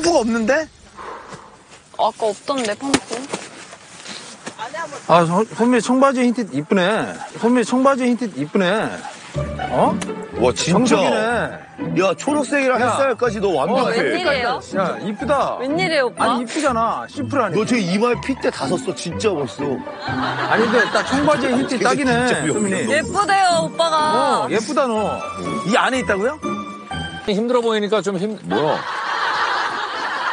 펌프가 없는데? 아까 없던데 펌프. 아, 소- 소미 청바지 흰 티 이쁘네. 소미 청바지 흰 티 이쁘네. 어? 와 진짜. 정석이네. 야 초록색이랑 야. 햇살까지 너 어, 완벽해. 웬일이에요? 야, 이쁘다. 웬일이에요, 오빠? 아니, 이쁘잖아. 심플하니. 너저 이마에 핏대 다 섰어. 진짜 멋있어. 아니, 근데 딱흰티 진짜 딱이네. 소민이. 예쁘대요, 오빠가. 어, 예쁘다, 너. 이 안에 있다고요? 힘들어 보이니까 좀 힘, 뭐야?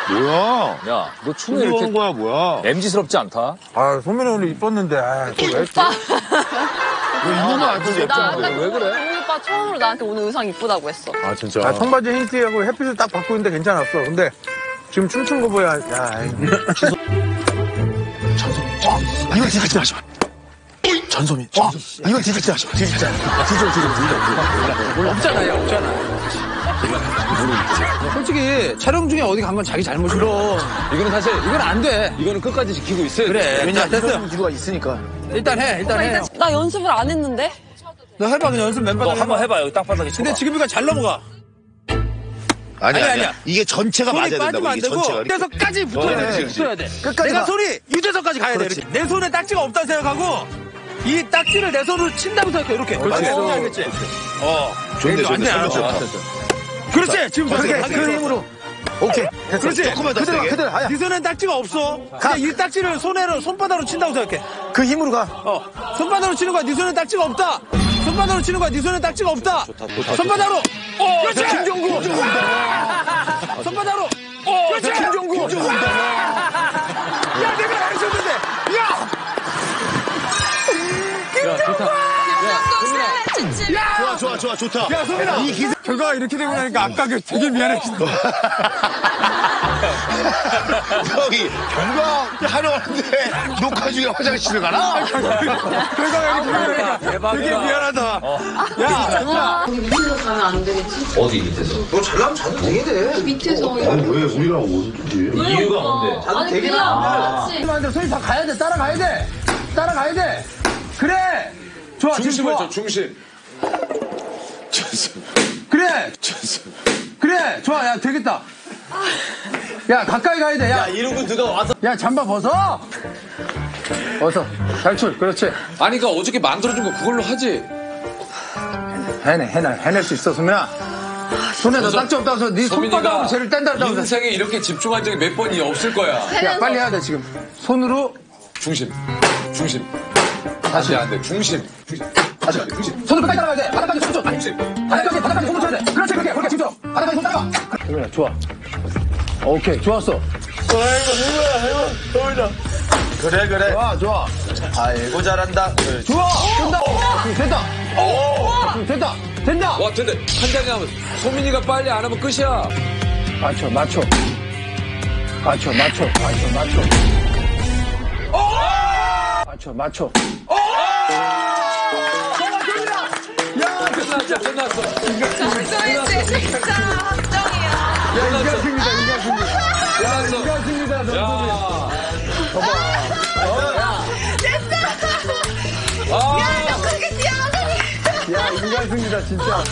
뭐야? 야, 너 춤이 춤 이렇게 하는 거야 뭐야? MG스럽지 않다? 아, 소민이 오늘 이뻤는데. 아, 또 왜? 오빠. 이거는 안 되지. 나 아까 왜 그래? 동훈 오빠 처음으로 나한테 오늘 의상 이쁘다고 했어. 아 진짜. 아, 청바지 흰 티하고 햇빛을 딱 받고 있는데 괜찮았어. 근데 지금 춤춘 거 보야. 야, 이건 뒤집지 마시마. 전소민. 어? 이건 뒤집지 마시마. 뒤집자. 뒤져 뒤져 뒤져. 없잖아, 야, 없잖아. 솔직히 촬영 중에 어디 간 건 자기 잘못이로. 이거는 사실, 이건 안 돼. 이거는 끝까지 지키고 있어야 돼. 그래. 왜냐 됐어. 기류가 있으니까. 일단 해, 일단 해. 나 연습을 안 했는데? 너 해봐, 그냥 연습 멤버들 너 한번 해봐, 여기 땅바닥에. 근데 지금이가 잘 넘어가. 아니 아니, 아니 아니야. 아니야. 이게 전체가 맞아야 손이 된다고 빠지면 안 이게 되고 전체가. 유재석까지 붙어야 그렇지, 돼. 그렇지. 붙어야 돼. 끝까지 내가 가. 손이 유재석까지 가야 돼. 그렇지. 이렇게. 내 손에 딱지가 없다 생각하고 이 딱지를 내 손으로 친다고 생각해. 이렇게. 그렇지. 맞아. 알겠지? 어. 좋네 완전히 좋네. 알았어. 좋다. 그렇지. 지금 그렇게 그 힘으로. 오케이. 됐어. 그렇지. 조금만 더 그대로, 세게. 그대로. 아야. 네 손엔 딱지가 없어. 근데 이 딱지를 손으로 손바닥으로 친다고 생각해. 그 힘으로 가. 어. 손바닥으로 치는 거야. 네 손엔 딱지가 없다. 손바닥으로 치는 거야. 네 손엔 딱지가 없다. 손바닥으로. 어, 그렇지. 김종구. 손바닥으로. 어, 그렇지. 김종구. 야, 좋아 좋다. 야, 소민아. 이 기세. 결과가 이렇게 되고 나니까 아까 그 되게 미안해진다. 형이 결과 촬영하는데 녹화 중에 화장실을 가나? 결과가 이렇게 되고 나니까 대박이다. 되게 미안하다. 야, 진짜. 밑에서 가면 안 되겠지? 어디 밑에서? 밑에서 왜 우리랑 어디? 이유가 뭔데? 아니 그냥 그렇지 맞아, 소리 다 가야 돼. 따라가야 돼. 따라가야 돼. 그래. 좋아, 중심을. 줘, 중심. 그래. 그래. 좋아, 야, 되겠다. 야, 가까이 가야 돼. 야, 이러고 누가 와서. 야, 잠바 벗어. 벗어. 탈출. 그렇지. 아니, 그 어저께 만들어준 거 그걸로 하지. 해내, 해내, 해낼 수 있어, 소민아. 손에 너 딱지 없다고 해서 네 손바닥으로 쟤를 뗀다고. 인생에 이렇게 집중한 적이 몇 번이 없을 거야. 야, 빨리 해야 돼, 지금. 손으로. 중심. 중심. 다시 안 돼. 중심. 다시. 손을 끝까지 따라가야 돼. 바닥까지 손 줘. 바닥까지, 바닥까지 손을 쳐야 돼. 그렇지, 그렇게. 그렇게 집중. 바닥까지 손 따라가. 그래, 좋아. 오케이, 좋았어. 그래 그래. 좋아, 좋아. 아이고 잘한다. 좋아! 된다! 됐다! 오! 됐다! 된다! 와, 근데 한 장에 하면 소민이가 빨리 안 하면 끝이야. 맞춰, 맞춰. 맞춰, 맞춰, 맞춰, 맞춰. 맞춰, 맞춰. 야, 끝났어, 끝났어. 정소희 씨 진짜 확정이야. 야, 이겼습니다, 이겼습니다. 끝났어. 이겼습니다, 너. 야. 야, 너 그렇게 뛰어가더니. 야, 이겼습니다, 진짜.